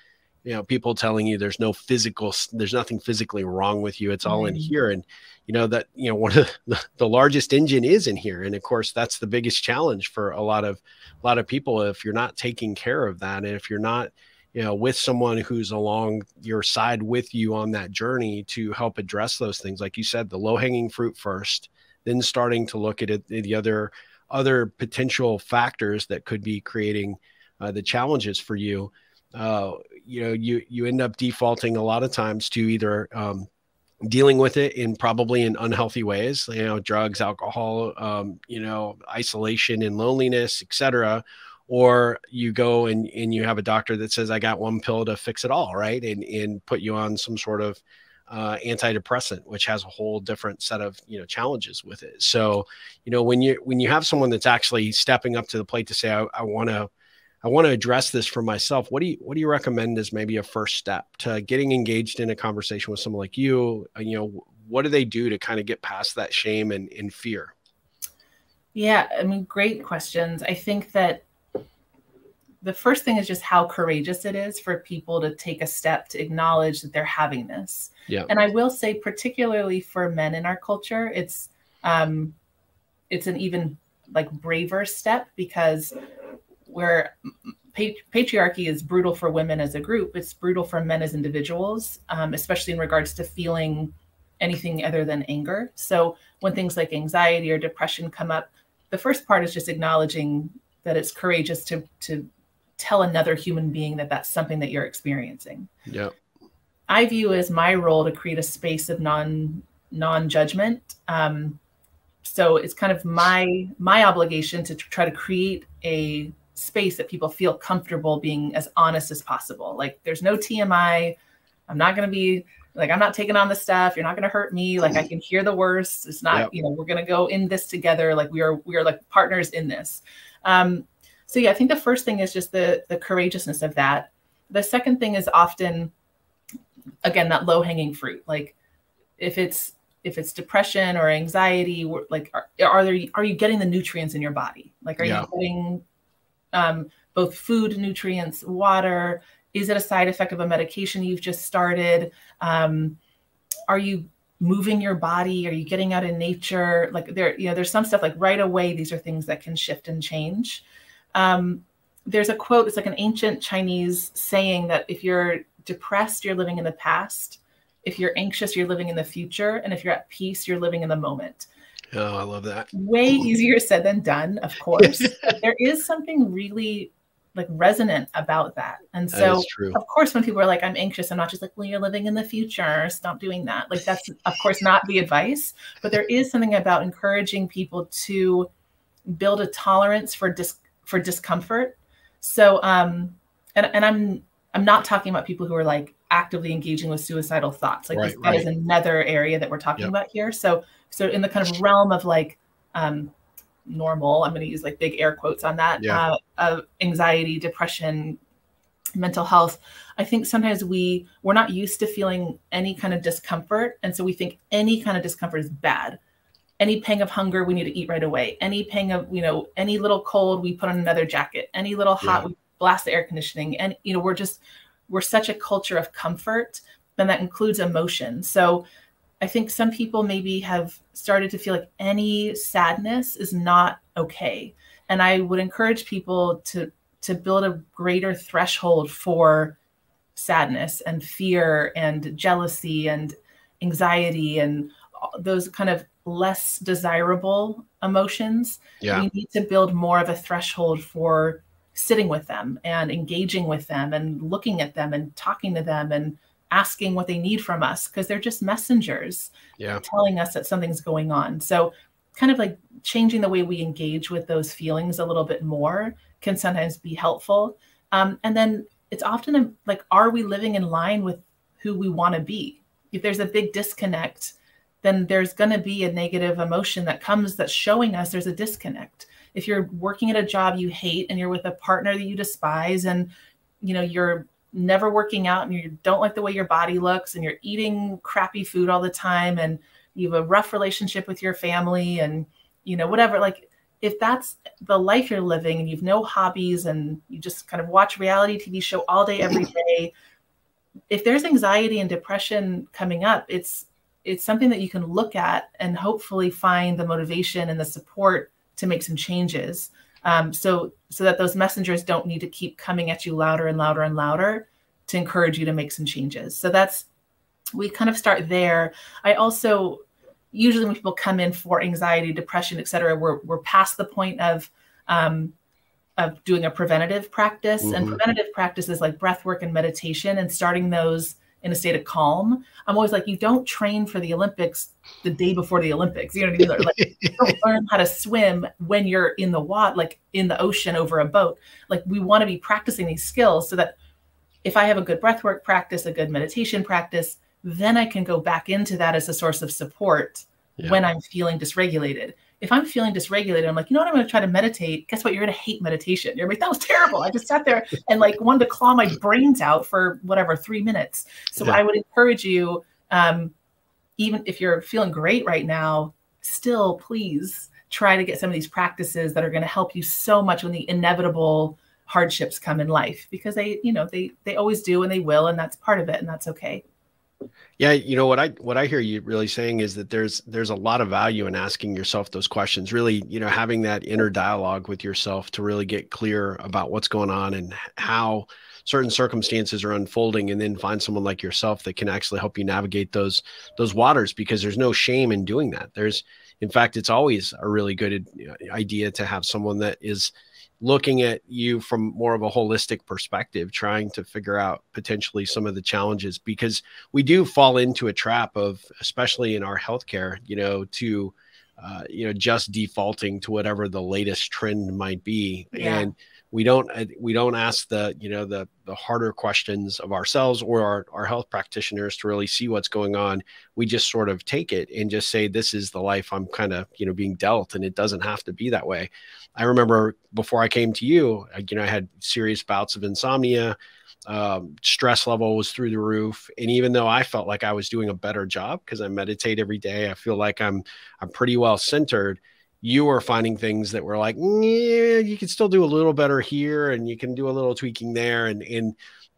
B: you know people telling you there's no physical there's nothing physically wrong with you it's all mm-hmm. in here and you know that you know one of the, the largest engine is in here and of course that's the biggest challenge for a lot of a lot of people if you're not taking care of that and if you're not you know with someone who's along your side with you on that journey to help address those things like you said the low hanging fruit first then starting to look at it the other other potential factors that could be creating uh, the challenges for you uh, you know you you end up defaulting a lot of times to either um, dealing with it in probably in unhealthy ways you know drugs alcohol um, you know isolation and loneliness etc or you go and, and you have a doctor that says i got one pill to fix it all right? And, and put you on some sort of uh, antidepressant which has a whole different set of you know challenges with it. So you know when you when you have someone that's actually stepping up to the plate to say i, I want to I want to address this for myself. What do you what do you recommend as maybe a first step to getting engaged in a conversation with someone like you? Uh, you know, what do they do to kind of get past that shame and, and fear?
A: Yeah, I mean, great questions. I think that the first thing is just how courageous it is for people to take a step to acknowledge that they're having this. Yeah. And I will say, particularly for men in our culture, it's um, it's an even like braver step because where patriarchy is brutal for women as a group, it's brutal for men as individuals, um, especially in regards to feeling anything other than anger. So when things like anxiety or depression come up, the first part is just acknowledging that it's courageous to to tell another human being that that's something that you're experiencing.
B: Yeah.
A: I view as my role to create a space of non non judgment. Um, so it's kind of my my obligation to try to create a space that people feel comfortable being as honest as possible. Like there's no TMI. I'm not going to be like I'm not taking on the stuff. You're not going to hurt me. Like I can hear the worst. It's not, yep. you know, we're going to go in this together. Like we are we are like partners in this. Um so yeah, I think the first thing is just the the courageousness of that. The second thing is often again that low hanging fruit. Like if it's if it's depression or anxiety, like are, are there are you getting the nutrients in your body? Like are yeah. you getting um, both food nutrients, water? Is it a side effect of a medication you've just started? Um, are you moving your body? Are you getting out in nature? Like there, you know, there's some stuff like right away. These are things that can shift and change. Um, there's a quote. It's like an ancient Chinese saying that if you're depressed, you're living in the past. If you're anxious, you're living in the future. And if you're at peace, you're living in the moment.
B: Oh, I love that.
A: Way easier said than done, of course. there is something really like resonant about that. And so of course when people are like, I'm anxious, I'm not just like, well, you're living in the future. Stop doing that. Like that's of course not the advice, but there is something about encouraging people to build a tolerance for dis for discomfort. So um and, and I'm I'm not talking about people who are like actively engaging with suicidal thoughts. Like right, this, right. that is another area that we're talking yep. about here. So so in the kind of realm of like um, normal, I'm going to use like big air quotes on that, yeah. uh, of anxiety, depression, mental health. I think sometimes we we're not used to feeling any kind of discomfort, and so we think any kind of discomfort is bad. Any pang of hunger, we need to eat right away. Any pang of you know any little cold, we put on another jacket. Any little hot, yeah. we blast the air conditioning and you know we're just we're such a culture of comfort and that includes emotion so i think some people maybe have started to feel like any sadness is not okay and i would encourage people to to build a greater threshold for sadness and fear and jealousy and anxiety and those kind of less desirable emotions
B: yeah.
A: we need to build more of a threshold for sitting with them and engaging with them and looking at them and talking to them and asking what they need from us because they're just messengers
B: yeah.
A: telling us that something's going on. So kind of like changing the way we engage with those feelings a little bit more can sometimes be helpful. Um, and then it's often a, like are we living in line with who we want to be? If there's a big disconnect then there's going to be a negative emotion that comes that's showing us there's a disconnect. If you're working at a job you hate and you're with a partner that you despise and you know you're never working out and you don't like the way your body looks and you're eating crappy food all the time and you have a rough relationship with your family and you know whatever like if that's the life you're living and you've no hobbies and you just kind of watch reality tv show all day every day if there's anxiety and depression coming up it's it's something that you can look at and hopefully find the motivation and the support to make some changes um, so so that those messengers don't need to keep coming at you louder and louder and louder to encourage you to make some changes. So that's we kind of start there. I also usually when people come in for anxiety depression et cetera we're, we're past the point of um, of doing a preventative practice. Mm-hmm. and preventative practices like breath work and meditation and starting those in a state of calm. I'm always like, you don't train for the Olympics the day before the Olympics. You know what I mean? Like, you don't learn how to swim when you're in the water, like in the ocean over a boat. Like, we want to be practicing these skills so that if I have a good breathwork practice, a good meditation practice, then I can go back into that as a source of support yeah. when I'm feeling dysregulated if I'm feeling dysregulated, I'm like, you know what, I'm going to try to meditate. Guess what? You're going to hate meditation. You're like, that was terrible. I just sat there and like wanted to claw my brains out for whatever, three minutes. So yeah. I would encourage you, um, even if you're feeling great right now, still please try to get some of these practices that are going to help you so much when the inevitable hardships come in life because they, you know, they, they always do and they will, and that's part of it. And that's okay.
B: Yeah, you know what I what I hear you really saying is that there's there's a lot of value in asking yourself those questions. Really, you know, having that inner dialogue with yourself to really get clear about what's going on and how certain circumstances are unfolding and then find someone like yourself that can actually help you navigate those those waters because there's no shame in doing that. There's in fact it's always a really good uh, idea to have someone that is looking at you from more of a holistic perspective, trying to figure out potentially some of the challenges because we do fall into a trap of, especially in our healthcare, you know, to, uh, you know, just defaulting to whatever the latest trend might be. Yeah. And we don't uh, we don't ask the you know the the harder questions of ourselves or our, our health practitioners to really see what's going on. We just sort of take it and just say this is the life i'm kind of you know being dealt and it doesn't have to be that way. I remember before i came to you you know i had serious bouts of insomnia um, stress level was through the roof and even though i felt like i was doing a better job because i meditate every day i feel like i'm i'm pretty well centered you are finding things that were like, yeah, you can still do a little better here, and you can do a little tweaking there, and and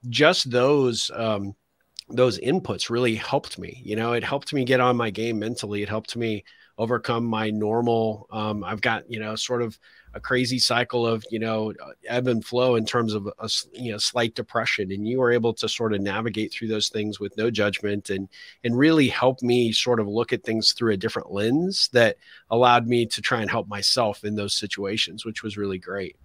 B: just those um, those inputs really helped me. You know, it helped me get on my game mentally. It helped me overcome my normal. Um, I've got you know sort of a crazy cycle of you know uh, ebb and flow in terms of a you know slight depression and you were able to sort of navigate through those things with no judgment and and really help me sort of look at things through a different lens that allowed me to try and help myself in those situations which was really great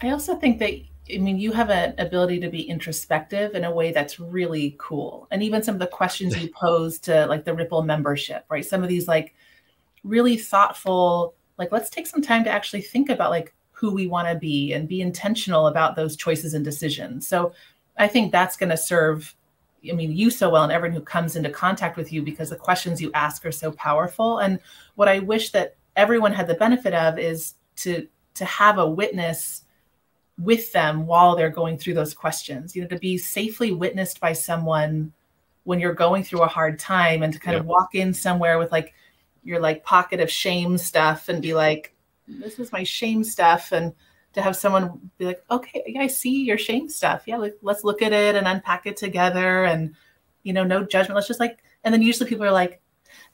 A: i also think that I mean, you have an ability to be introspective in a way that's really cool. And even some of the questions you pose to like the Ripple membership, right? Some of these like really thoughtful like let's take some time to actually think about like who we want to be and be intentional about those choices and decisions. So i think that's going to serve i mean you so well and everyone who comes into contact with you because the questions you ask are so powerful. And what i wish that everyone had the benefit of is to to have a witness with them while they're going through those questions. You know to be safely witnessed by someone when you're going through a hard time and to kind of walk in somewhere with like your like pocket of shame stuff and be like, this is my shame stuff. And to have someone be like, okay, yeah, I see your shame stuff. Yeah, like, let's look at it and unpack it together and, you know, no judgment. Let's just like, and then usually people are like,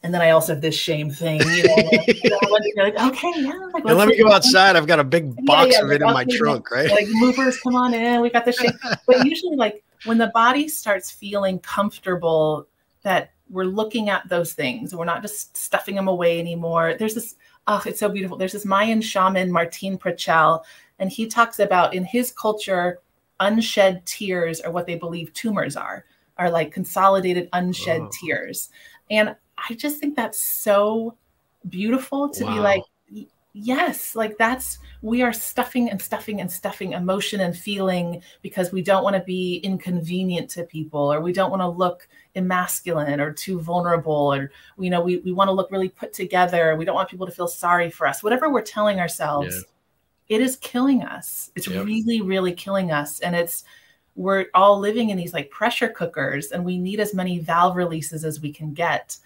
A: and then I also have this shame thing, you know, like, okay, yeah. Like,
B: let me go outside. I've got a big box yeah, yeah, of it in my trunk, right?
A: Like movers, come on in. We got the shame. but usually like when the body starts feeling comfortable that we're looking at those things, we're not just stuffing them away anymore. There's this, oh, it's so beautiful. There's this Mayan shaman, Martin Prechtel, and he talks about in his culture, unshed tears are what they believe tumors are, are like consolidated unshed oh. tears. And I just think that's so beautiful to wow. be like, yes, like that's, we are stuffing and stuffing and stuffing emotion and feeling because we don't want to be inconvenient to people or we don't want to look emasculine or too vulnerable or, you know, we, we want to look really put together. We don't want people to feel sorry for us. Whatever we're telling ourselves, yeah. it is killing us. It's yep. really, really killing us. And it's, we're all living in these like pressure cookers and we need as many valve releases as we can get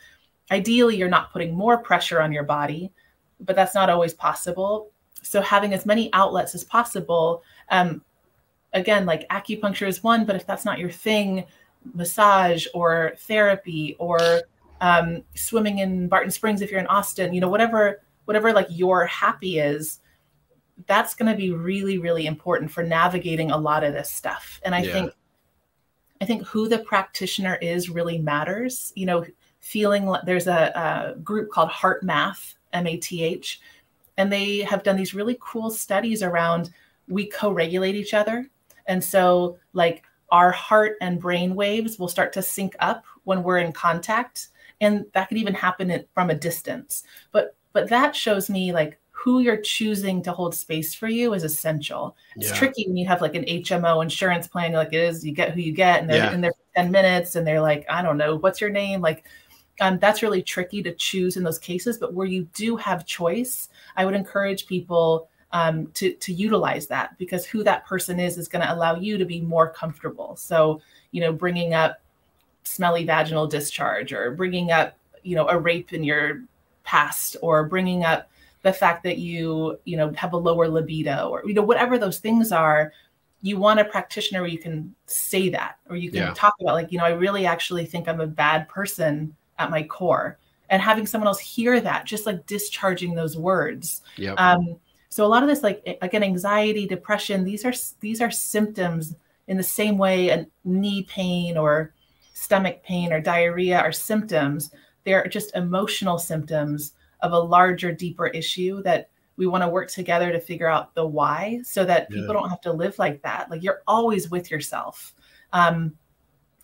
A: ideally you're not putting more pressure on your body but that's not always possible so having as many outlets as possible um, again like acupuncture is one but if that's not your thing massage or therapy or um, swimming in barton springs if you're in austin you know whatever whatever like your happy is that's going to be really really important for navigating a lot of this stuff and i yeah. think i think who the practitioner is really matters you know feeling like there's a, a group called Heart Math M A T H, and they have done these really cool studies around we co regulate each other. And so, like, our heart and brain waves will start to sync up when we're in contact. And that could even happen from a distance. But but that shows me like who you're choosing to hold space for you is essential. It's yeah. tricky when you have like an HMO insurance plan, like it is, you get who you get, and they're yeah. in there for 10 minutes and they're like, I don't know, what's your name? Like um, that's really tricky to choose in those cases. But where you do have choice, I would encourage people um, to to utilize that because who that person is is going to allow you to be more comfortable. So you know, bringing up smelly vaginal discharge or bringing up you know a rape in your past or bringing up the fact that you you know have a lower libido or you know whatever those things are you want a practitioner where you can say that or you can yeah. talk about like you know i really actually think i'm a bad person at my core and having someone else hear that just like discharging those words yep. um, so a lot of this like again anxiety depression these are these are symptoms in the same way a knee pain or stomach pain or diarrhea are symptoms. They're just emotional symptoms of a larger deeper issue that we want to work together to figure out the why so that people don't have to live like that. Like you're always with yourself. Um,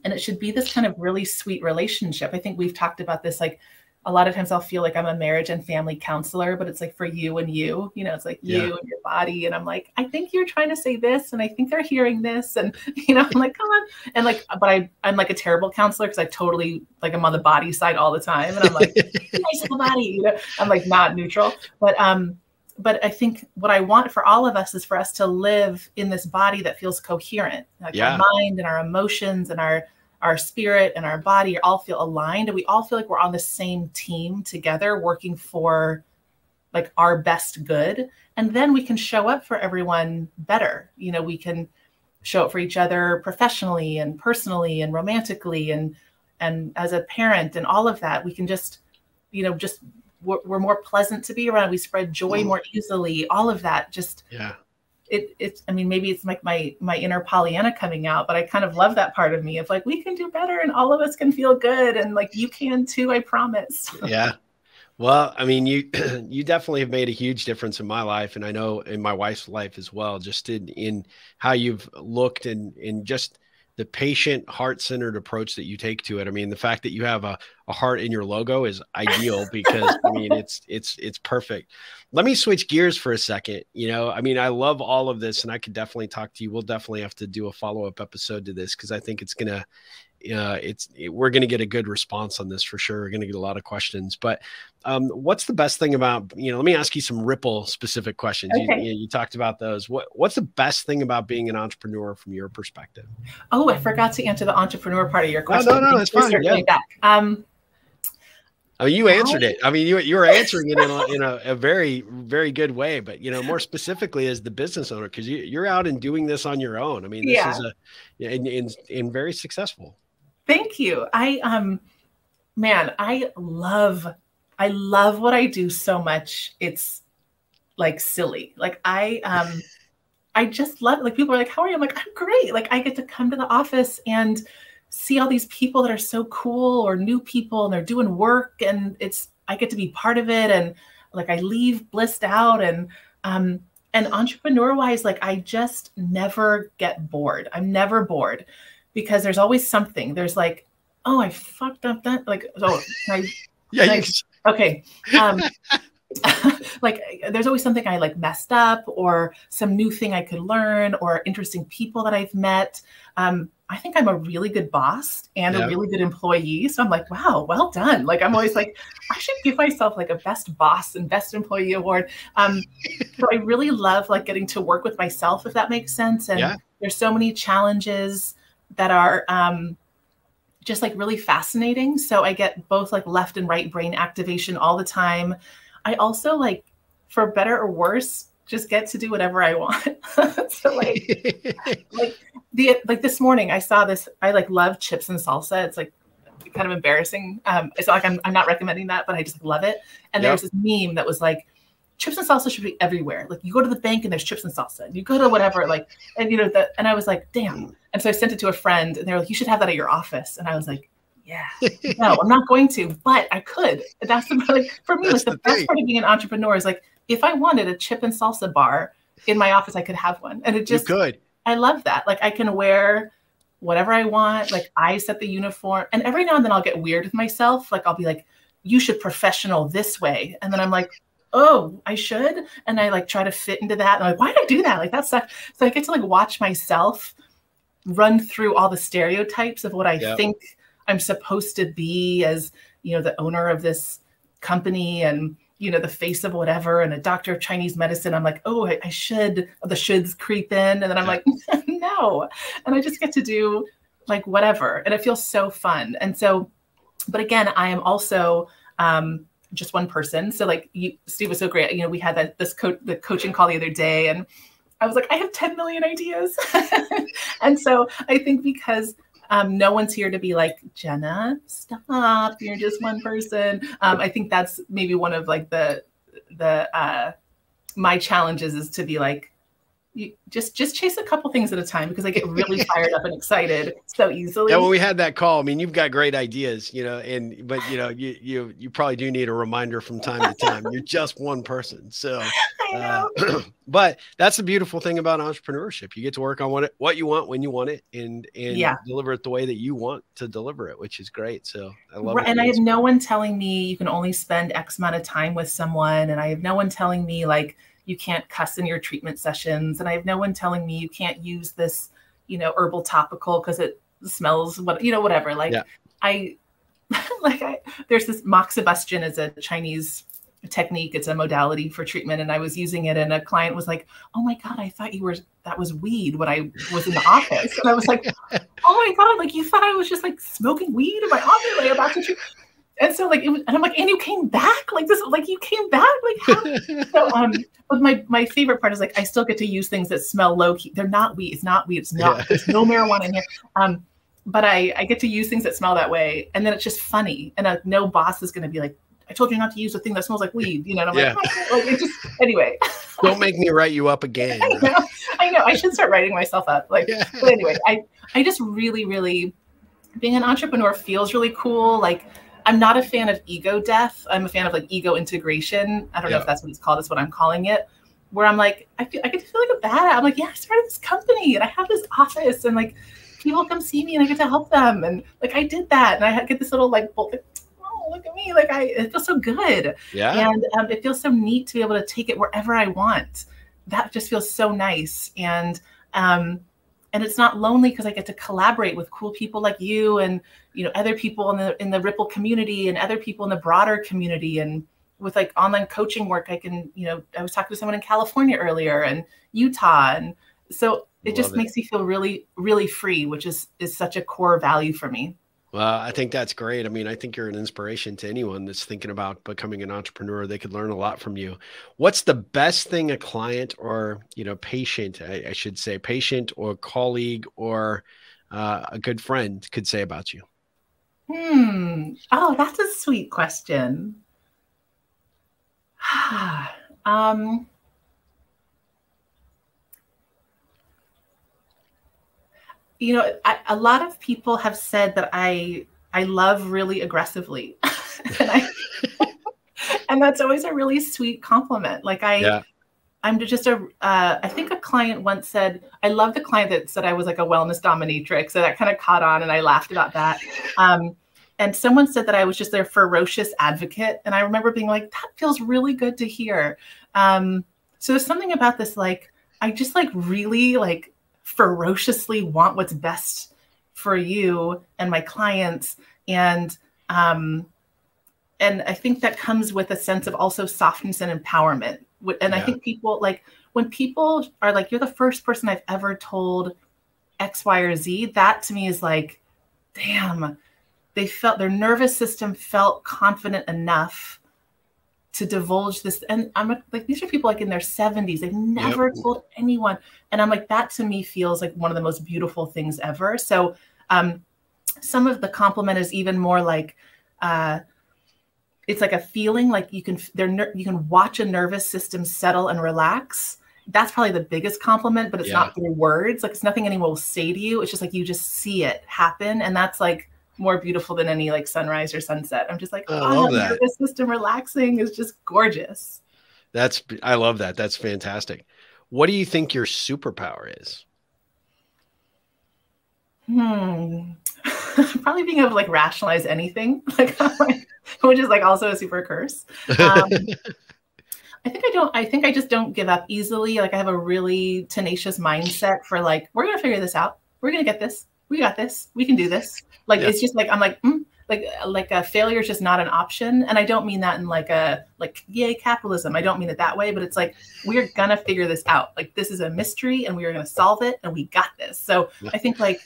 A: and it should be this kind of really sweet relationship. I think we've talked about this like a lot of times I'll feel like I'm a marriage and family counselor, but it's like for you and you, you know, it's like yeah. you and your body. And I'm like, I think you're trying to say this, and I think they're hearing this. And you know, I'm like, come on. And like, but I I'm like a terrible counselor because I totally like I'm on the body side all the time. And I'm like, nice body, you know, I'm like not neutral. But um, but I think what I want for all of us is for us to live in this body that feels coherent. Like yeah. our mind and our emotions and our our spirit and our body all feel aligned and we all feel like we're on the same team together working for like our best good and then we can show up for everyone better you know we can show up for each other professionally and personally and romantically and and as a parent and all of that we can just you know just we're, we're more pleasant to be around. We spread joy mm. more easily. All of that just
B: yeah.
A: It, it's I mean maybe it's like my my inner Pollyanna coming out, but I kind of love that part of me of like we can do better and all of us can feel good and like you can too, I promise.
B: Yeah. Well, I mean, you you definitely have made a huge difference in my life, and I know in my wife's life as well. Just in in how you've looked and in just the patient, heart centered approach that you take to it. I mean, the fact that you have a, a heart in your logo is ideal because I mean, it's it's it's perfect. Let me switch gears for a second. You know, I mean, I love all of this, and I could definitely talk to you. We'll definitely have to do a follow up episode to this because I think it's gonna uh, it's it, we're going to get a good response on this for sure. We're going to get a lot of questions. But um, what's the best thing about you know? Let me ask you some Ripple specific questions. Okay. You, you, you, talked about those. What what's the best thing about being an entrepreneur from your perspective?
A: Oh, I forgot to answer the entrepreneur part of your question.
B: No, no, no, that's fine. Yeah.
A: Back. Um,
B: I mean, you answered it. I mean, you you were answering it in a, in a, a very very good way. But you know, more specifically as the business owner, because you you're out and doing this on your own. I mean, this yeah. is a and, and and very successful.
A: Thank you. I um, man, I love I love what I do so much. It's like silly. Like I um, I just love like people are like, how are you? I'm like, I'm great. Like I get to come to the office and see all these people that are so cool or new people and they're doing work and it's I get to be part of it and like I leave blissed out and um and entrepreneur wise like I just never get bored. I'm never bored because there's always something. There's like oh I fucked up that like oh I, yeah okay um like there's always something I like messed up or some new thing I could learn or interesting people that I've met. Um, I think I'm a really good boss and yeah. a really good employee. So I'm like, wow, well done. Like I'm always like, I should give myself like a best boss and best employee award. Um, so I really love like getting to work with myself, if that makes sense. And yeah. there's so many challenges that are um, just like really fascinating. So I get both like left and right brain activation all the time. I also like, for better or worse, just get to do whatever I want. so like, like the like this morning I saw this. I like love chips and salsa. It's like kind of embarrassing. Um, it's like I'm I'm not recommending that, but I just love it. And yep. there was this meme that was like, chips and salsa should be everywhere. Like you go to the bank and there's chips and salsa. You go to whatever, like, and you know that. And I was like, damn. And so I sent it to a friend, and they were like, you should have that at your office. And I was like, yeah, no, I'm not going to, but I could. That's the like for me, like the, the best part of being an entrepreneur is like if I wanted a chip and salsa bar in my office, I could have one. And it just
B: you could.
A: I love that. Like I can wear whatever I want. Like I set the uniform. And every now and then I'll get weird with myself. Like I'll be like, you should professional this way. And then I'm like, oh, I should. And I like try to fit into that. And I'm like, why did I do that? Like that such so I get to like watch myself run through all the stereotypes of what I think I'm supposed to be as, you know, the owner of this company and, you know, the face of whatever and a doctor of Chinese medicine. I'm like, oh, I, I should, the shoulds creep in. And then I'm like, no. And I just get to do like whatever. And it feels so fun. And so, but again, I am also, um, just one person. So like you, Steve was so great. You know, we had that this coach the coaching call the other day, and I was like, I have 10 million ideas. and so I think because um, no one's here to be like, Jenna, stop. You're just one person. Um, I think that's maybe one of like the the uh, my challenges is to be like, you just just chase a couple things at a time because I get really fired up and excited so easily.
B: Yeah, when we had that call, I mean, you've got great ideas, you know, and but you know, you you you probably do need a reminder from time to time. You're just one person, so. Uh, but that's the beautiful thing about entrepreneurship. You get to work on what it, what you want when you want it, and and yeah. deliver it the way that you want to deliver it, which is great. So I love
A: right, it. And I have no one telling me you can only spend X amount of time with someone, and I have no one telling me like you can't cuss in your treatment sessions. And i have no one telling me you can't use this you know herbal topical because it smells what you know whatever. Like yeah. i like i there's this moxibustion is a chinese technique. It's a modality for treatment. And i was using it and a client was like oh my god i thought you were that was weed when i was in the office. And i was like oh my god like you thought i was just like smoking weed in my office? Like about to treat and so like it was, and I'm like, and you came back like this, like you came back, like how? so um, but my my favorite part is like I still get to use things that smell low key. They're not weed. It's not weed. It's not. Yeah. There's no marijuana in here. Um, but I I get to use things that smell that way, and then it's just funny. And uh, no boss is going to be like, I told you not to use a thing that smells like weed. You know, and I'm yeah. like, like it just anyway.
B: Don't make me write you up again.
A: I know. I know. I should start writing myself up. Like, yeah. but anyway, I I just really really being an entrepreneur feels really cool. Like I'm not a fan of ego death. I'm a fan of like ego integration. I don't yeah. know if that's what it's called. That's what I'm calling it. Where I'm like, I feel I get to feel like a bad. I'm like, yeah, I started this company and I have this office and like people come see me and I get to help them and like I did that and I get this little like, oh look at me, like I it feels so good.
B: Yeah.
A: And um, it feels so neat to be able to take it wherever I want. That just feels so nice and um and it's not lonely because I get to collaborate with cool people like you and you know other people in the in the Ripple community and other people in the broader community and with like online coaching work I can you know I was talking to someone in California earlier and Utah and so it Love just it. makes me feel really really free which is is such a core value for me.
B: Well, I think that's great. I mean, I think you're an inspiration to anyone that's thinking about becoming an entrepreneur. They could learn a lot from you. What's the best thing a client or, you know, patient, I, I should say, patient or colleague or uh, a good friend could say about you?
A: Hmm. Oh, that's a sweet question. um, you know, I, a lot of people have said that I I love really aggressively, and I and that's always a really sweet compliment. Like I. Yeah. I'm just a. Uh, I think a client once said, I love the client that said I was like a wellness dominatrix. So that kind of caught on and I laughed about that. Um, and someone said that I was just their ferocious advocate. And I remember being like, that feels really good to hear. Um, so there's something about this, like, I just like really like ferociously want what's best for you and my clients and um and i think that comes with a sense of also softness and empowerment and yeah. i think people like when people are like you're the first person i've ever told x y or z that to me is like damn they felt their nervous system felt confident enough to divulge this. And i'm like these are people like in their 70s they've never yep. told anyone. And i'm like that to me feels like one of the most beautiful things ever. So um some of the compliment is even more like uh it's like a feeling like you can they're you can watch a nervous system settle and relax. That's probably the biggest compliment but it's yeah. not through words. Like it's nothing anyone will say to you. It's just like you just see it happen. And that's like more beautiful than any like sunrise or sunset. I'm just like, oh, I love that. nervous system relaxing is just gorgeous.
B: That's I love that. That's fantastic. What do you think your superpower is?
A: Hmm. Probably being able to like rationalize anything, like which is like also a super curse. Um, I think I don't. I think I just don't give up easily. Like I have a really tenacious mindset for like we're gonna figure this out. We're gonna get this. We got this. We can do this. Like yeah. it's just like I'm like mm, like like a failure is just not an option, and I don't mean that in like a like yay capitalism. I don't mean it that way, but it's like we're gonna figure this out. Like this is a mystery, and we are gonna solve it, and we got this. So yeah. I think like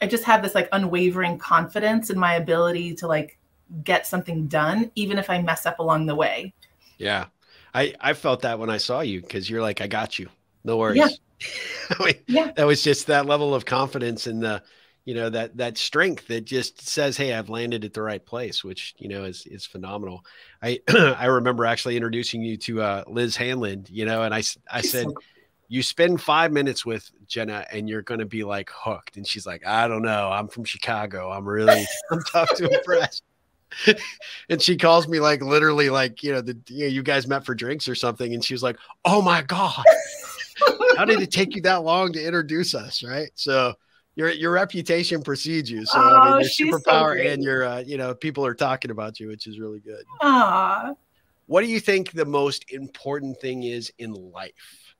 A: I just have this like unwavering confidence in my ability to like get something done, even if I mess up along the way.
B: Yeah. I, I felt that when I saw you because you're like, I got you. No worries. Yeah. I mean, yeah. That was just that level of confidence and the you know that that strength that just says hey i've landed at the right place which you know is is phenomenal. I i remember actually introducing you to uh, liz hanlon you know and i i said you spend five minutes with jenna and you're going to be like hooked. And she's like i don't know. I'm from chicago. I'm really i'm tough to impress. And she calls me like literally like you know the you, know, you guys met for drinks or something. And she was like oh my god how did it take you that long to introduce us right so your your reputation precedes you. So oh, I mean, your superpower so and your uh, you know people are talking about you, which is really good.
A: Aww.
B: What do you think the most important thing is in life?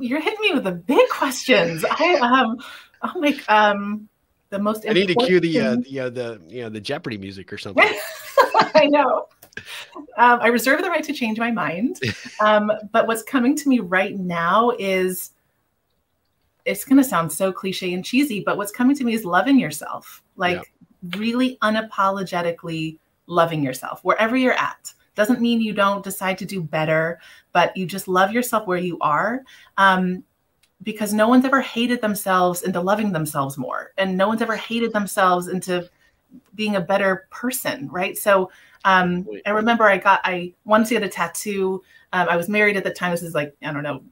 A: You're hitting me with the big questions. I um, I'm like um, the most.
B: I need to cue the uh, the uh, the you know the Jeopardy music or something.
A: I know. Um, I reserve the right to change my mind. Um, but what's coming to me right now is it's going to sound so cliche and cheesy, but what's coming to me is loving yourself, like yeah. really unapologetically loving yourself wherever you're at. Doesn't mean you don't decide to do better, but you just love yourself where you are. Um, because no one's ever hated themselves into loving themselves more, and no one's ever hated themselves into being a better person, right? So um, I remember I got I once get a tattoo. Um, I was married at the time. This is like I don't know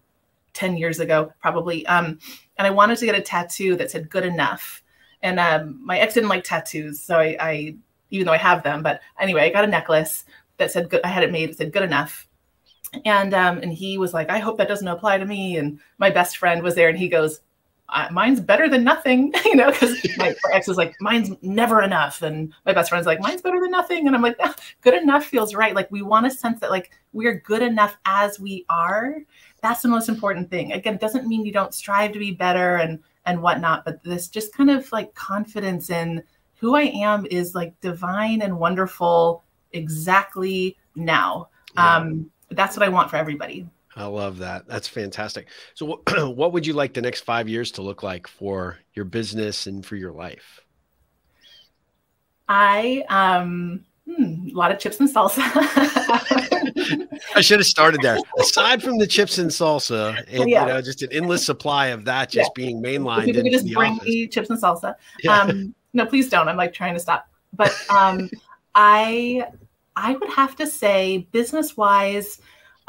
A: 10 years ago, probably. Um, and I wanted to get a tattoo that said good enough. And um, my ex didn't like tattoos. So I, I, even though I have them, but anyway, I got a necklace that said good. I had it made, it said good enough. And, um, and he was like, I hope that doesn't apply to me. And my best friend was there and he goes, uh, mine's better than nothing, you know, because my ex was like, mine's never enough. And my best friend's like, mine's better than nothing. And I'm like, ah, good enough feels right. Like we want a sense that like we're good enough as we are that's the most important thing. Again, it doesn't mean you don't strive to be better and and whatnot, but this just kind of like confidence in who I am is like divine and wonderful exactly now. Yeah. Um, that's what I want for everybody.
B: I love that. That's fantastic. So, what would you like the next five years to look like for your business and for your life?
A: I um hmm, a lot of chips and salsa.
B: I should have started there. Aside from the chips and salsa, and
A: Yeah.
B: you know, just an endless supply of that just being mainlined
A: could just bring
B: office.
A: me chips and salsa.
B: Yeah.
A: Um, no, please don't. I'm like trying to stop. But um, I I would have to say, business wise,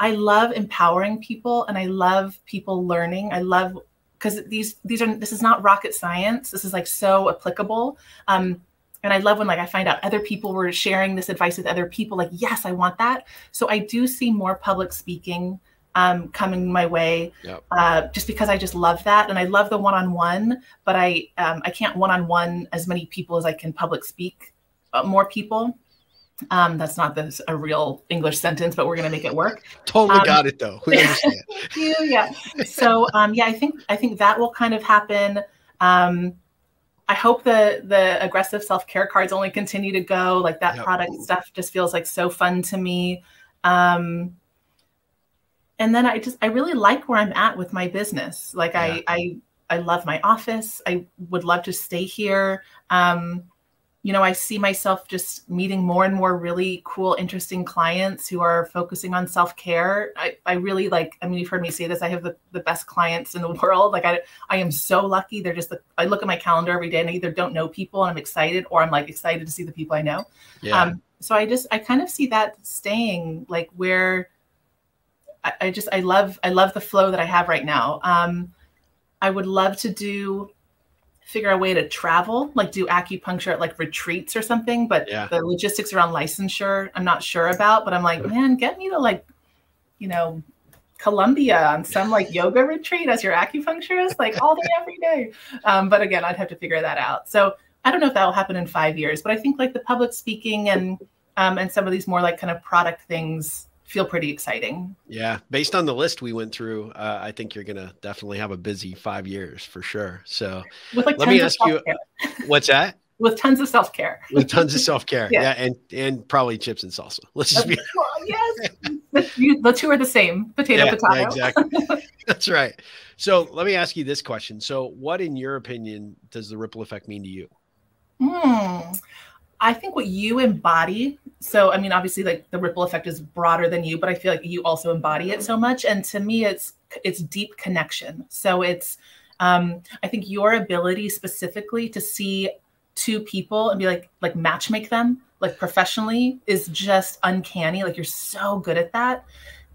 A: I love empowering people and I love people learning. I love because these these are this is not rocket science. This is like so applicable. Um, and I love when like I find out other people were sharing this advice with other people. Like, yes, I want that. So I do see more public speaking um, coming my way,
B: Yep.
A: uh, just because I just love that, and I love the one-on-one. But I um, I can't one-on-one as many people as I can public speak uh, more people. Um, that's not this, a real English sentence, but we're gonna make it work.
B: Totally
A: um,
B: got it though. We understand.
A: You. Yeah. So um, yeah, I think I think that will kind of happen. Um, I hope the the aggressive self care cards only continue to go. Like that
B: Yep.
A: product stuff just feels like so fun to me. Um, and then I just I really like where I'm at with my business. Like
B: Yeah.
A: I I I love my office. I would love to stay here. Um, you know, I see myself just meeting more and more really cool, interesting clients who are focusing on self care. I, I really like, I mean, you've heard me say this. I have the, the best clients in the world. Like, I, I am so lucky. They're just, the, I look at my calendar every day and I either don't know people and I'm excited or I'm like excited to see the people I know.
B: Yeah.
A: Um, so I just, I kind of see that staying like where I, I just, I love, I love the flow that I have right now. Um, I would love to do figure a way to travel, like do acupuncture at like retreats or something. But
B: Yeah.
A: the logistics around licensure, I'm not sure about. But I'm like, man, get me to like, you know, Colombia on some like yoga retreat as your acupuncturist, like all day, every day. Um, but again, I'd have to figure that out. So I don't know if that will happen in five years, but I think like the public speaking and um, and some of these more like kind of product things feel pretty exciting.
B: Yeah, based on the list we went through, uh, I think you're gonna definitely have a busy five years for sure. So,
A: like
B: Let me ask you- what's that?
A: with tons of self care.
B: With tons of self care,
A: Yeah.
B: yeah. and and probably chips and salsa. Let's just be
A: yes, the two are the same. Potato,
B: yeah,
A: potato.
B: yeah, exactly. That's right. So let me ask you this question: So, what, in your opinion, does the ripple effect mean to you?
A: Hmm. I think what you embody. So, I mean, obviously, like the ripple effect is broader than you, but I feel like you also embody it so much. And to me, it's it's deep connection. So it's, um, I think your ability specifically to see two people and be like like match make them like professionally is just uncanny. Like you're so good at that.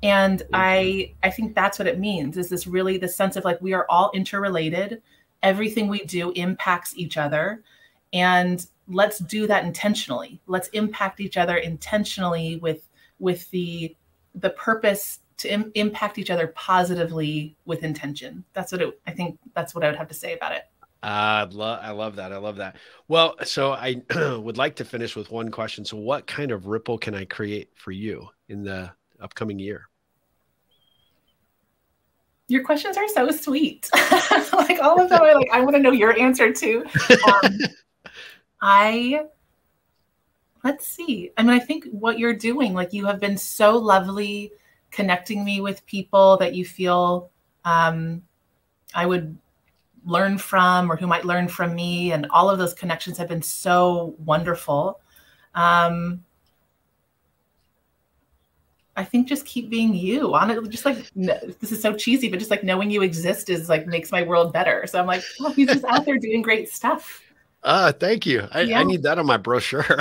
A: And I I think that's what it means is this really the sense of like we are all interrelated. Everything we do impacts each other. And let's do that intentionally. Let's impact each other intentionally with with the the purpose to Im- impact each other positively with intention. That's what it, I think. That's what I would have to say about it.
B: Uh, I love, I love that. I love that. Well, so I would like to finish with one question. So, what kind of ripple can I create for you in the upcoming year?
A: Your questions are so sweet. like all of them are like, I want to know your answer too. Um, I let's see. I mean, I think what you're doing, like you have been so lovely connecting me with people that you feel um, I would learn from or who might learn from me. And all of those connections have been so wonderful. Um, I think just keep being you on it. Just like this is so cheesy, but just like knowing you exist is like makes my world better. So I'm like, oh, he's just out there doing great stuff.
B: Uh, thank you. I,
A: Yeah.
B: I need that on my brochure.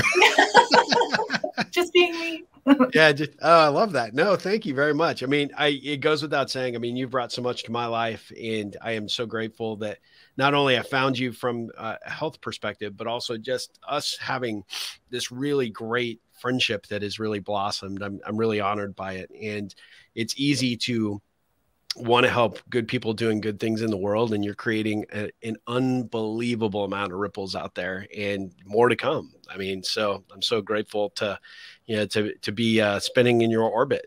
A: Just being me.
B: yeah, just, oh, I love that. No, thank you very much. I mean, I it goes without saying. I mean, you've brought so much to my life, and I am so grateful that not only I found you from a health perspective, but also just us having this really great friendship that has really blossomed. I'm I'm really honored by it, and it's easy to want to help good people doing good things in the world and you're creating a, an unbelievable amount of ripples out there and more to come i mean so i'm so grateful to you know to to be uh, spinning in your orbit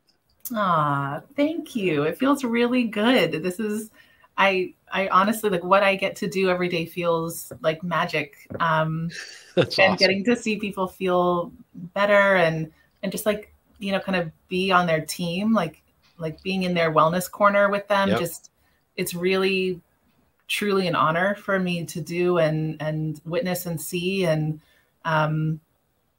A: Ah, thank you. It feels really good. This is I I honestly like what I get to do every day feels like magic. Um
B: that's
A: and
B: awesome.
A: getting to see people feel better and and just like, you know, kind of be on their team, like like being in their wellness corner with them
B: Yep.
A: just it's really truly an honor for me to do and and witness and see and um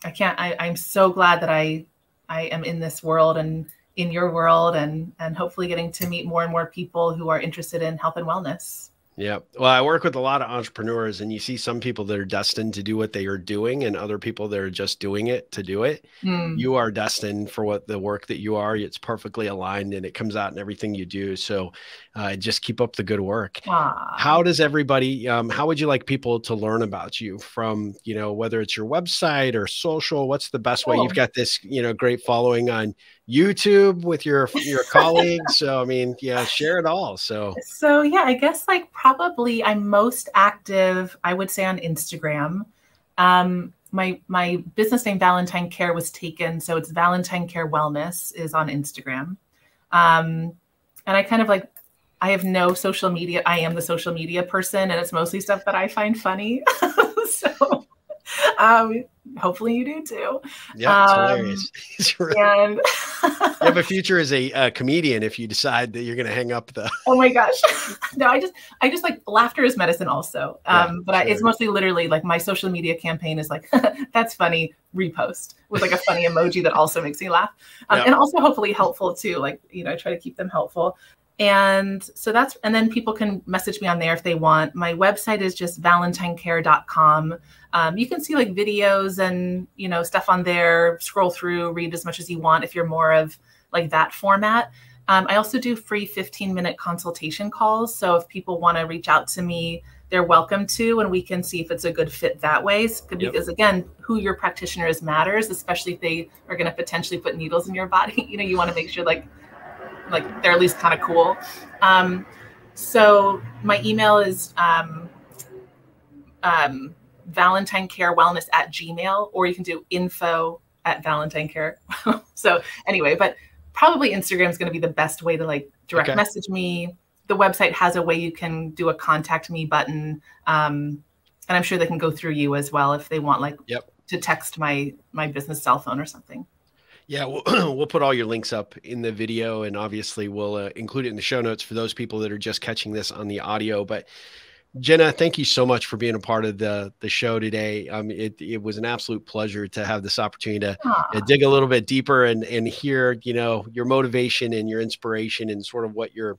A: I can't. I, I'm so glad that I I am in this world and in your world, and and hopefully getting to meet more and more people who are interested in health and wellness.
B: Yeah. Well, I work with a lot of entrepreneurs, and you see some people that are destined to do what they are doing, and other people that are just doing it to do it. Mm. You are destined for what the work that you are. It's perfectly aligned, and it comes out in everything you do. So, uh, just keep up the good work. How does everybody? Um, how would you like people to learn about you? From you know, whether it's your website or social. What's the best way? You've got this you know great following on YouTube with your your colleagues. So I mean, yeah, share it all. So
A: so yeah, I guess like probably I'm most active. I would say on Instagram. Um, my my business name Valentine Care was taken, so it's Valentine Care Wellness is on Instagram. Um, and I kind of like I have no social media. I am the social media person, and it's mostly stuff that I find funny. so um, hopefully you do too.
B: Yeah, it's um, hilarious. It's really, and you have a future as a, a, comedian if you decide that you're going to hang up the.
A: Oh my gosh, no! I just, I just like laughter is medicine, also. Um, yeah, but sure. I, it's mostly literally like my social media campaign is like, that's funny, repost with like a funny emoji that also makes me laugh, um, yeah. and also hopefully helpful too. Like you know, I try to keep them helpful. And so that's, and then people can message me on there if they want. My website is just valentinecare.com. Um, you can see like videos and, you know, stuff on there, scroll through, read as much as you want if you're more of like that format. Um, I also do free 15 minute consultation calls. So if people want to reach out to me, they're welcome to, and we can see if it's a good fit that way. Because yep. again, who your practitioner is matters, especially if they are going to potentially put needles in your body. You know, you want to make sure like like they're at least kind of cool. Um, so my email is um, um, Valentine Care Wellness at Gmail, or you can do info at Valentine Care. so anyway, but probably Instagram is going to be the best way to like direct okay. message me. The website has a way you can do a contact me button, um, and I'm sure they can go through you as well if they want like
B: yep.
A: to text my my business cell phone or something.
B: Yeah, we'll, we'll put all your links up in the video, and obviously we'll uh, include it in the show notes for those people that are just catching this on the audio. But Jenna, thank you so much for being a part of the the show today. Um, it it was an absolute pleasure to have this opportunity to uh, dig a little bit deeper and and hear you know your motivation and your inspiration and sort of what you're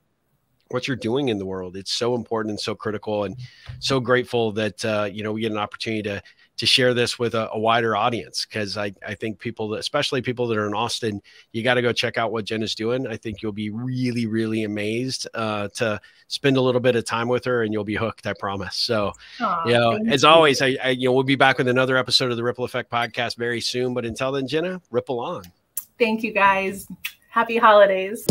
B: what you're doing in the world. It's so important and so critical, and so grateful that uh, you know we get an opportunity to to share this with a, a wider audience because I, I think people, that, especially people that are in Austin, you got to go check out what Jen is doing. I think you'll be really, really amazed uh, to spend a little bit of time with her and you'll be hooked. I promise. So, Aww, you know, as you. always, I, I, you know, we'll be back with another episode of the Ripple Effect podcast very soon. But until then, Jenna, ripple on.
A: Thank you guys. Happy holidays.